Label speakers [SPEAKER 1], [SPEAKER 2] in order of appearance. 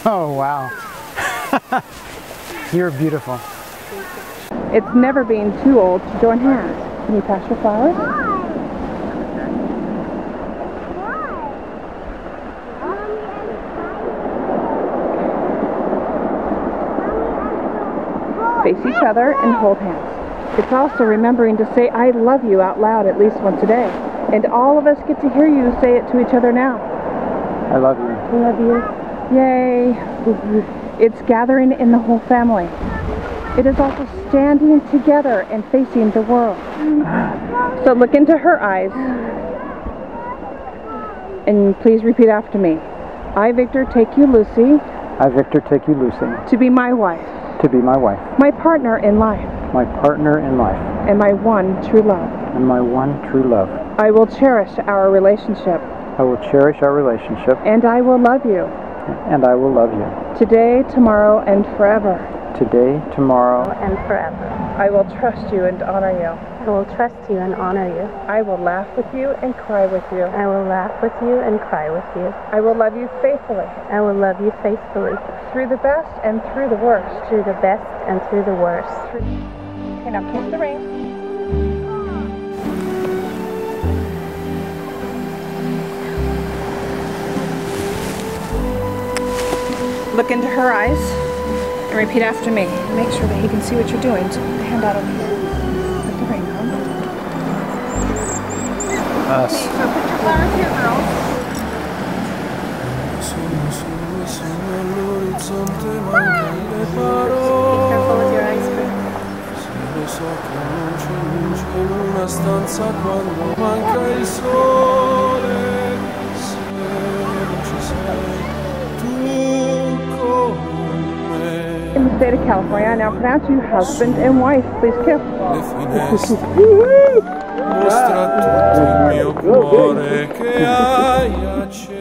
[SPEAKER 1] Oh, wow. You're beautiful.
[SPEAKER 2] It's never being too old to join hands. Can you pass your flowers? Face each other and hold hands. It's also remembering to say I love you out loud at least once a day. And all of us get to hear you say it to each other now.
[SPEAKER 1] I love you.
[SPEAKER 2] I love you. Yay. It's gathering in the whole family. It is also standing together and facing the world. So look into her eyes. And please repeat after me. I, Victor, take you, Lucy,
[SPEAKER 1] I, Victor, take you, Lucy,
[SPEAKER 2] to be my wife,
[SPEAKER 1] to be my wife,
[SPEAKER 2] my partner in life,
[SPEAKER 1] my partner in life,
[SPEAKER 2] and my one true love.
[SPEAKER 1] and my one true love.
[SPEAKER 2] I will cherish our relationship,
[SPEAKER 1] I will cherish our relationship,
[SPEAKER 2] and I will love you
[SPEAKER 1] and I will love you
[SPEAKER 2] today, tomorrow, and forever.
[SPEAKER 1] today, tomorrow,
[SPEAKER 3] and forever.
[SPEAKER 2] I will trust you and honor you.
[SPEAKER 3] I will trust you and honor you.
[SPEAKER 2] I will laugh with you and cry with you.
[SPEAKER 3] I will laugh with you and cry with you.
[SPEAKER 2] I will love you faithfully
[SPEAKER 3] I will love you faithfully
[SPEAKER 2] through the best and through the worst.
[SPEAKER 3] through the best and through the worst.
[SPEAKER 2] Okay, now kiss the ring. Look into her eyes and repeat after me. Make sure that he can see what you're doing. So put the hand out over here. Put the ring on.
[SPEAKER 1] us.
[SPEAKER 2] So put your flowers here, girls.
[SPEAKER 3] Be careful with your eyes, Chris.
[SPEAKER 4] in
[SPEAKER 2] the state of California. I now pronounce you husband and wife. Please kiss.
[SPEAKER 4] Mio cuore che hai acceso